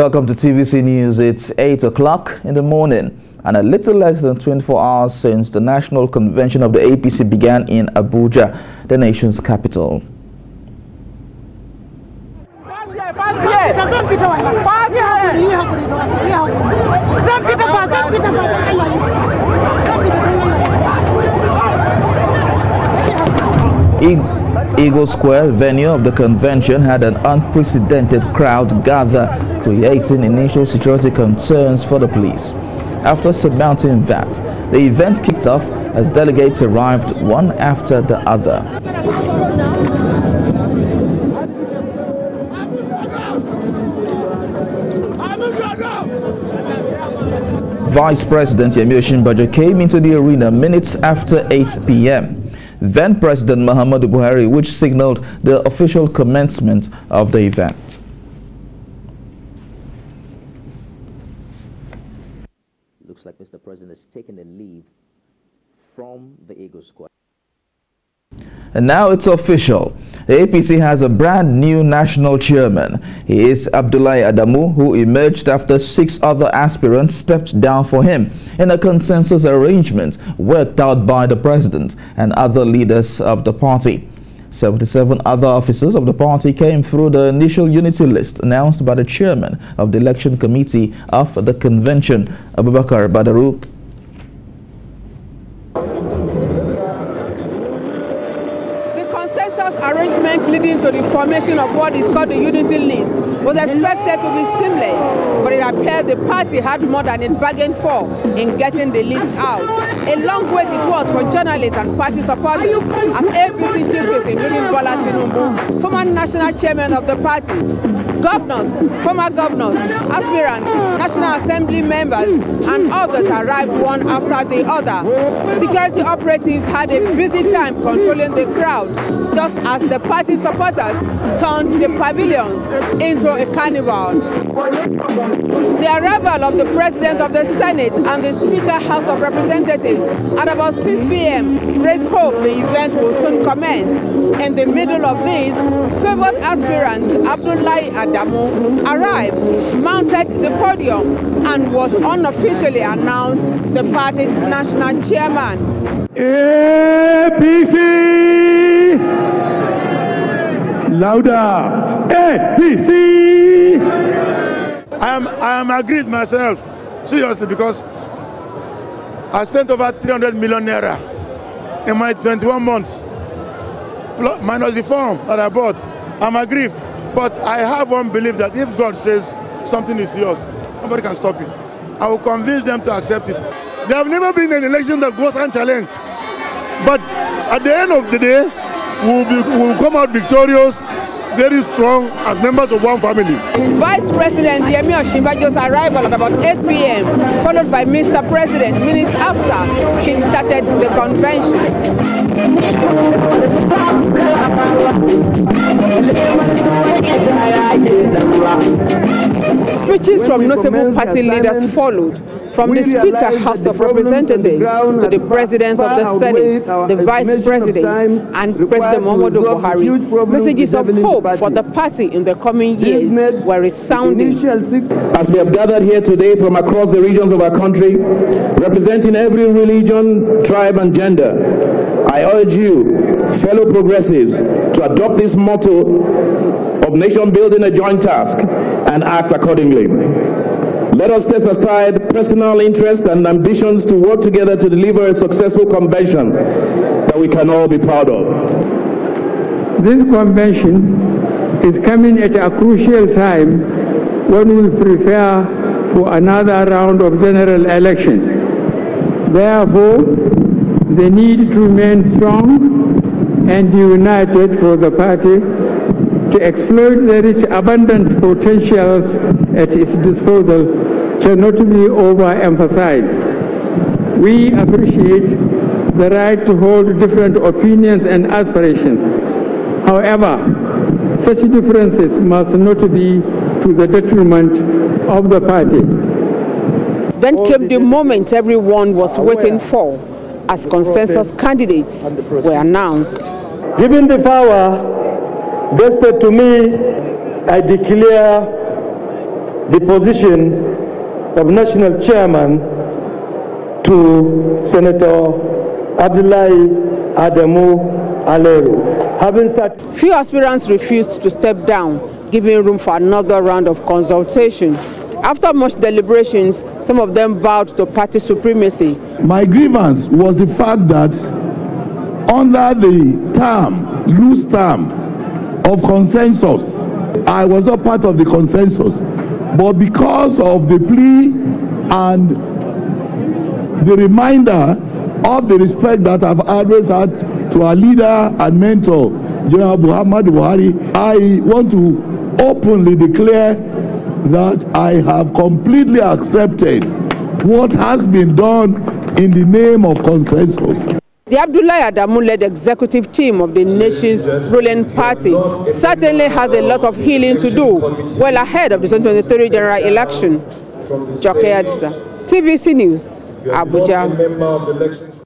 Welcome to TVC News. It's 8 o'clock in the morning and a little less than 24 hours since the National Convention of the APC began in Abuja, the nation's capital. Eagle Square, venue of the convention, had an unprecedented crowd gather, creating initial security concerns for the police. After surmounting that, the event kicked off as delegates arrived one after the other. Vice President Yemi Osinbajo came into the arena minutes after 8 p.m then President Muhammadu Buhari, which signaled the official commencement of the event. Looks like Mr. President has taken a leave from the Eagle Square. And now it's official. The APC has a brand new national chairman. He is Abdullahi Adamu, who emerged after six other aspirants stepped down for him in a consensus arrangement worked out by the president and other leaders of the party. 77 other officers of the party came through the initial unity list announced by the chairman of the election committee of the convention, Abubakar Badaru leading to the formation of what is called the unity list was expected to be seamless, but it appeared the party had more than it bargained for in getting the list out. A long wait it was for journalists and party supporters as APC chief is including Bola Tinubu, former national chairman of the party, governors, former governors, aspirants, National Assembly members, and others arrived one after the other. Security operatives had a busy time controlling the crowd, just as the party supporters turned the pavilions into a carnival. The arrival of the President of the Senate and the Speaker House of Representatives at about 6 p.m. raised hope the event will soon commence. In the middle of this, favored aspirant Abdullahi Adamu arrived, mounted the podium, and was unofficially announced the party's national chairman. APC! Louder. APC. I am I am agreed myself seriously because I spent over 300 million naira in my 21 months minus the farm that I bought. I'm aggrieved, but I have one belief that if God says something is yours, nobody can stop it. I will convince them to accept it. There have never been an election that goes unchallenged, but at the end of the day, we'll, be, we'll come out victorious very strong as members of one family. Vice President Yemi Osinbajo's arrival at about 8 p.m., followed by Mr. President minutes after he started the convention. Speeches from notable party leaders followed from the Speaker, House of Representatives, to the President of the Senate, the Vice President, and President Muhammadu Buhari, messages of hope for the party in the coming years were resounding. As we have gathered here today from across the regions of our country, representing every religion, tribe, and gender, I urge you, fellow progressives, to adopt this motto of nation building a joint task and act accordingly. Let us set aside personal interests and ambitions to work together to deliver a successful convention that we can all be proud of. This convention is coming at a crucial time when we prepare for another round of general election. Therefore, the need to remain strong and united for the party to exploit the rich, abundant potentials at its disposal cannot be overemphasized. We appreciate the right to hold different opinions and aspirations. However, such differences must not be to the detriment of the party. Then came the moment everyone was waiting for as consensus candidates were announced. Given the power vested to me, I declare the position of national chairman to Senator Abdullahi Adamu Aleru. Having sat Few aspirants refused to step down, giving room for another round of consultation. After much deliberations, some of them bowed to party supremacy. My grievance was the fact that under the term, loose term of consensus, I was not part of the consensus. But because of the plea and the reminder of the respect that I've always had to our leader and mentor, General Muhammad Buhari, I want to openly declare that I have completely accepted what has been done in the name of consensus. The Abdullahi Adamu-led executive team of the nation's ruling party. certainly has a lot of healing to do. well ahead of the 2023 general election. Joke Adisa, TVC News, Abuja.